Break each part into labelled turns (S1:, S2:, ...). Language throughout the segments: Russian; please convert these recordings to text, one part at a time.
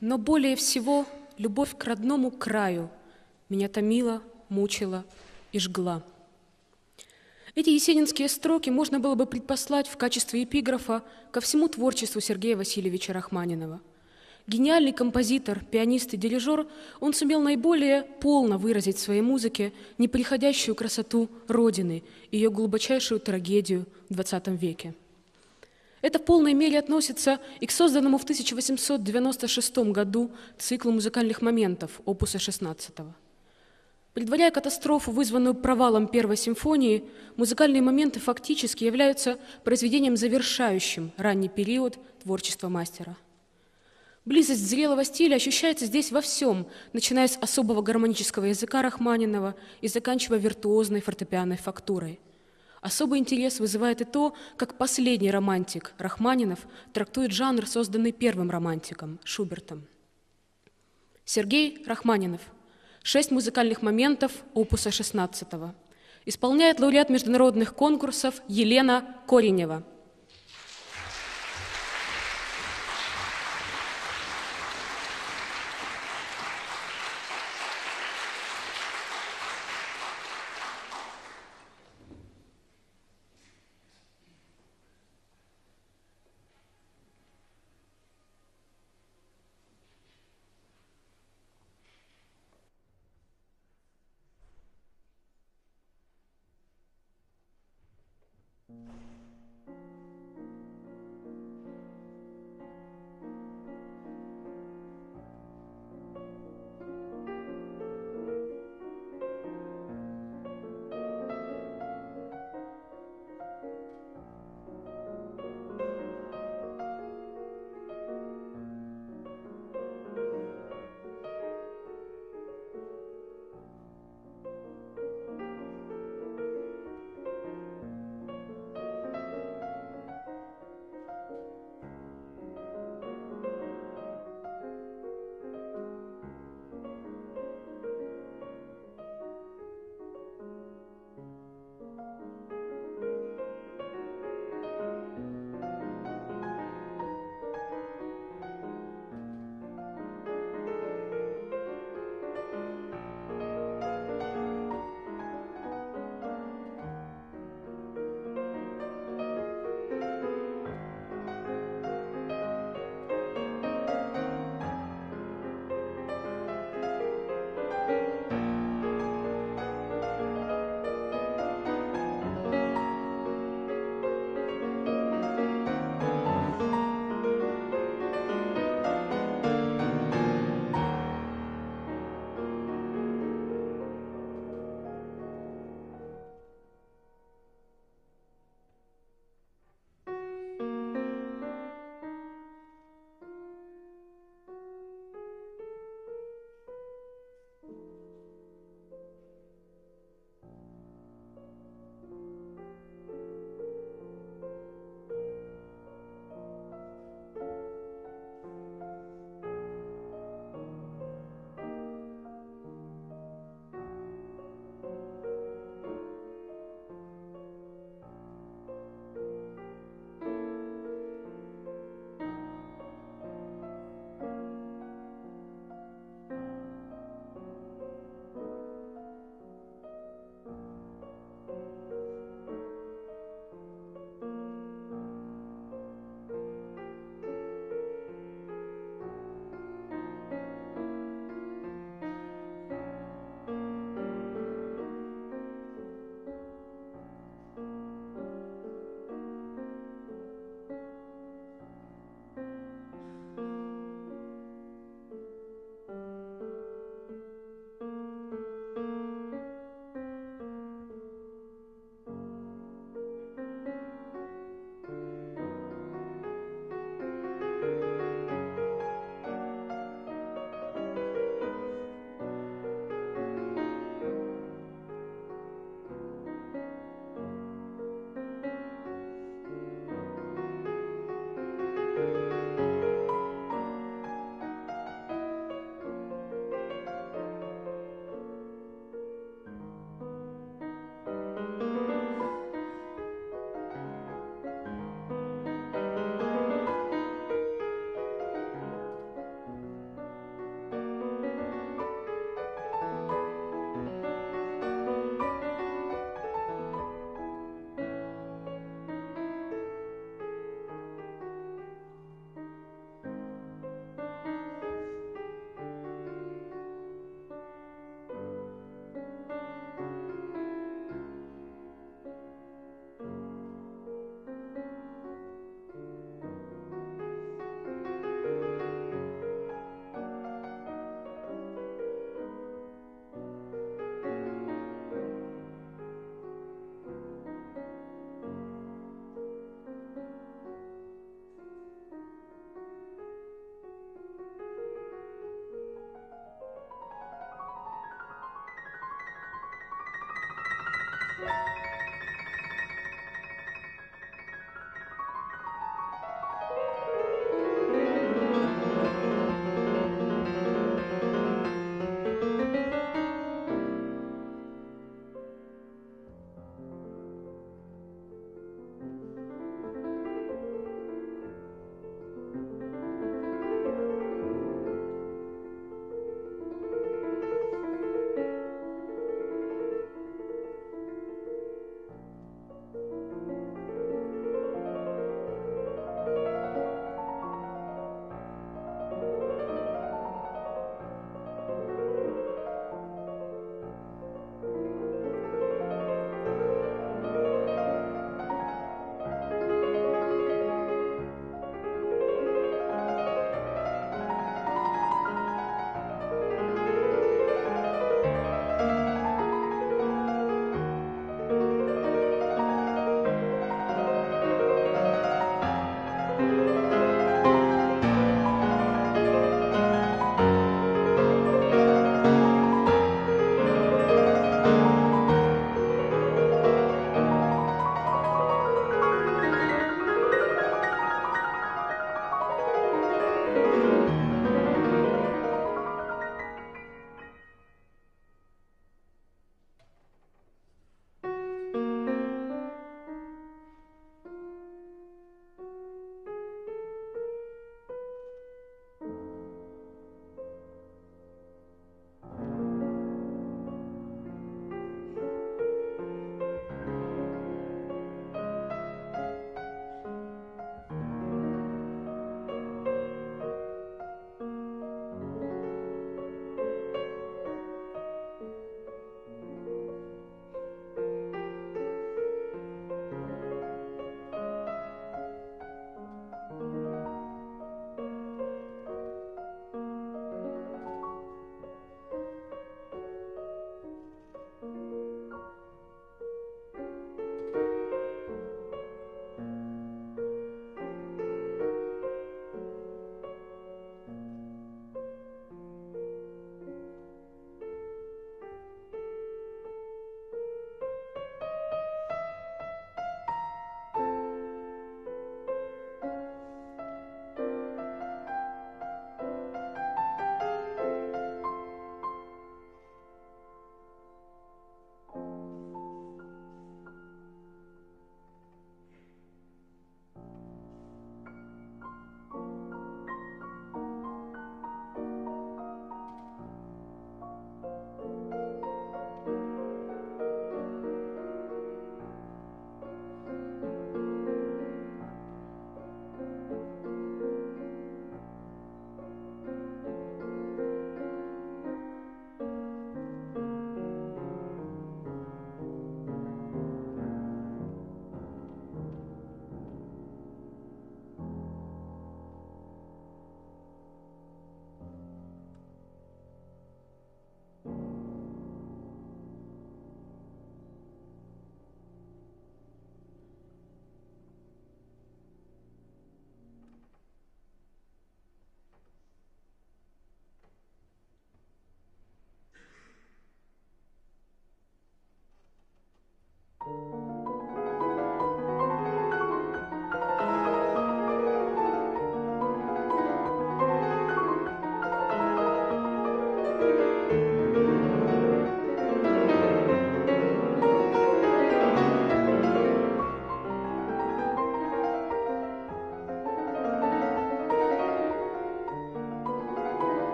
S1: Но более всего любовь к родному краю меня томила, мучила и жгла. Эти есенинские строки можно было бы предпослать в качестве эпиграфа ко всему творчеству Сергея Васильевича Рахманинова. Гениальный композитор, пианист и дирижер, он сумел наиболее полно выразить в своей музыке неприходящую красоту Родины, ее глубочайшую трагедию в XX веке. Это в полной мере относится и к созданному в 1896 году циклу музыкальных моментов опуса 16 -го. Предваряя катастрофу, вызванную провалом Первой симфонии, музыкальные моменты фактически являются произведением, завершающим ранний период творчества мастера. Близость зрелого стиля ощущается здесь во всем, начиная с особого гармонического языка Рахманинова и заканчивая виртуозной фортепианной фактурой – Особый интерес вызывает и то, как последний романтик Рахманинов трактует жанр, созданный первым романтиком Шубертом. Сергей Рахманинов. Шесть музыкальных моментов опуса 16 -го. Исполняет лауреат международных конкурсов Елена Коренева –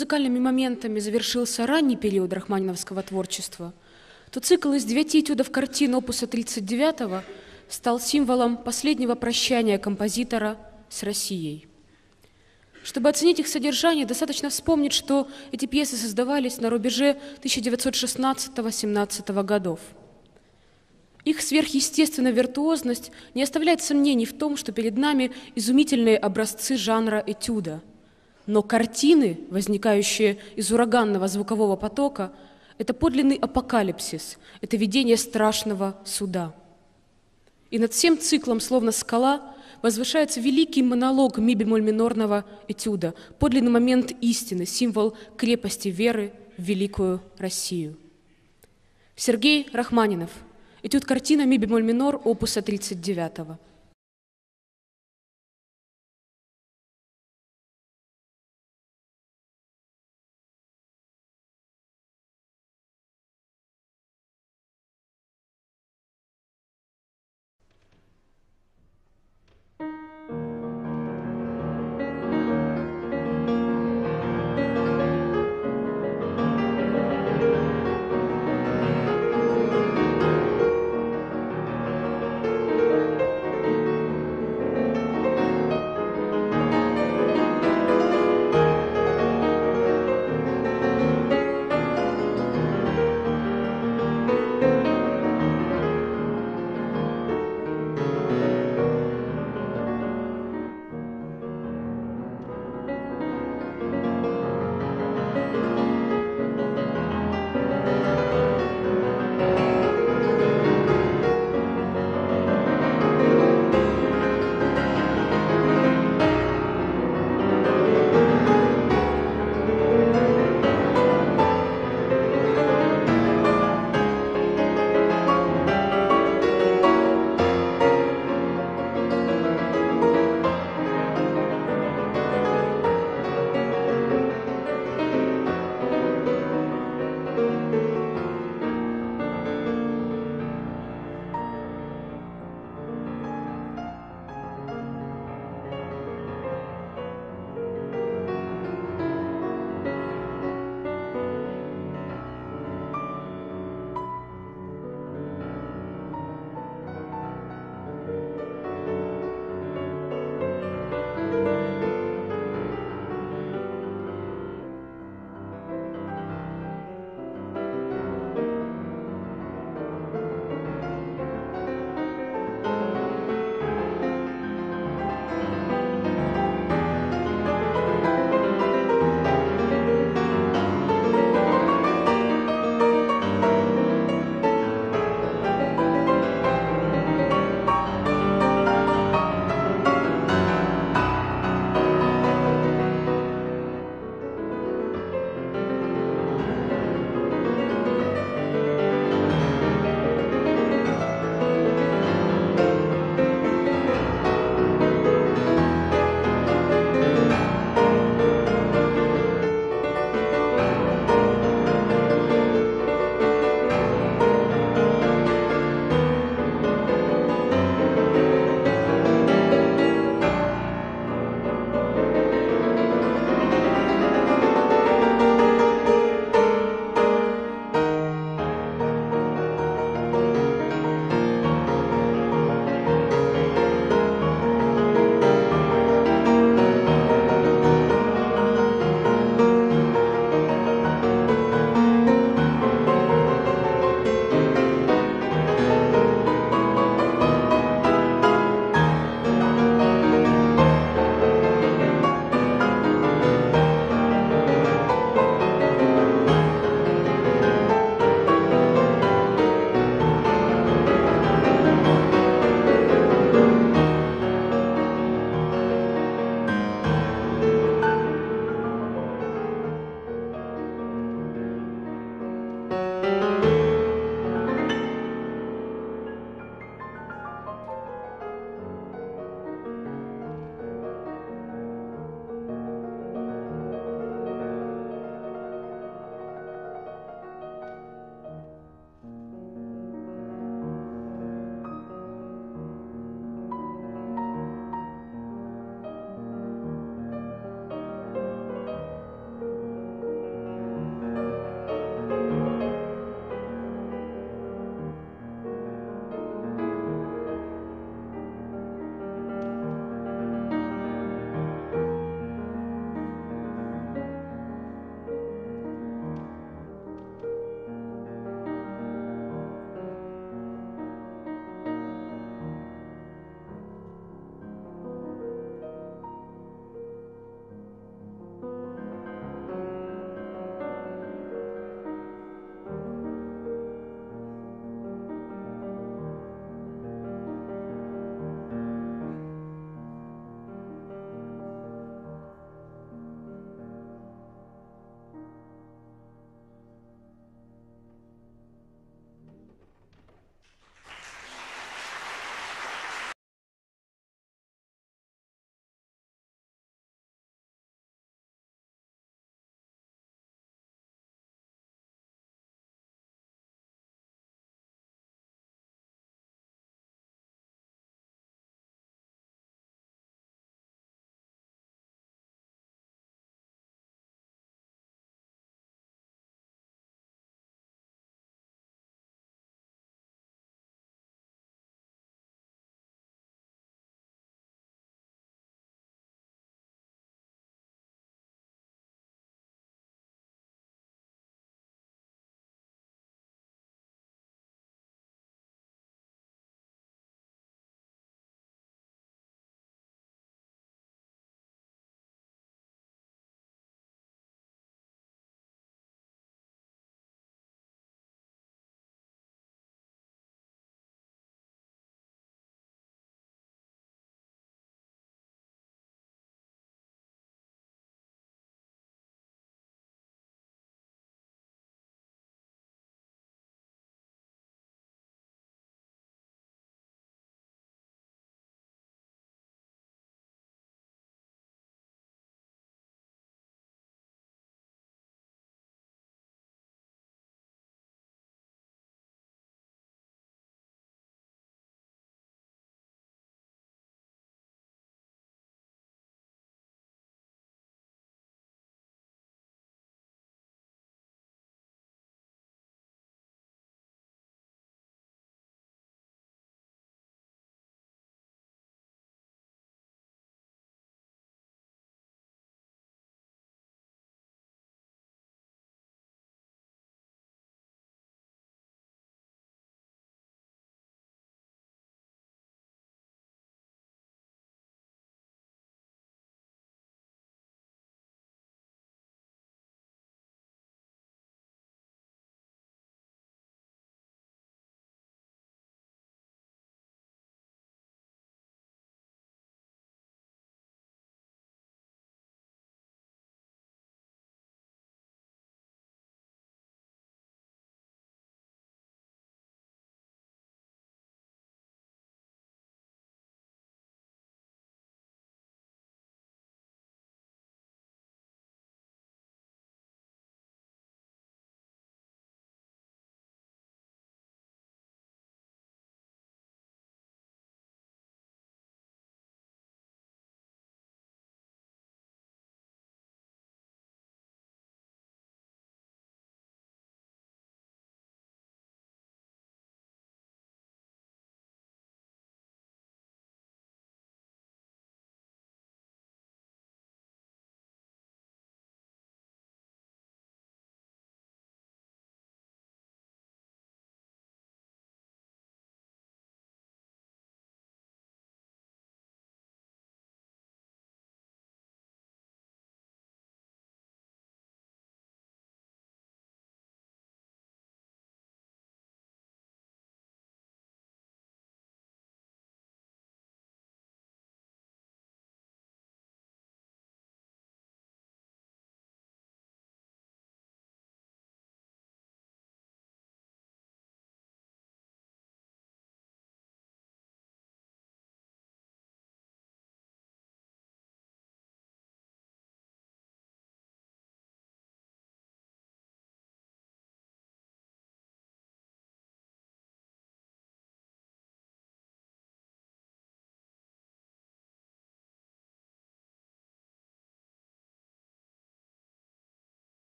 S1: музыкальными моментами завершился ранний период рахманиновского творчества, то цикл из девяти этюдов картин опуса 39 стал символом последнего прощания композитора с Россией. Чтобы оценить их содержание, достаточно вспомнить, что эти пьесы создавались на рубеже 1916-17 годов. Их сверхъестественная виртуозность не оставляет сомнений в том, что перед нами изумительные образцы жанра этюда. Но картины, возникающие из ураганного звукового потока, это подлинный апокалипсис, это видение страшного суда. И над всем циклом, словно скала, возвышается великий монолог ми бемоль минорного этюда, подлинный момент истины, символ крепости веры в великую Россию. Сергей Рахманинов. Этюд картина ми бемоль минор опуса 39 -го.